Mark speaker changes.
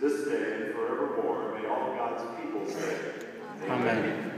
Speaker 1: this day and forevermore. May all God's people say,
Speaker 2: Amen.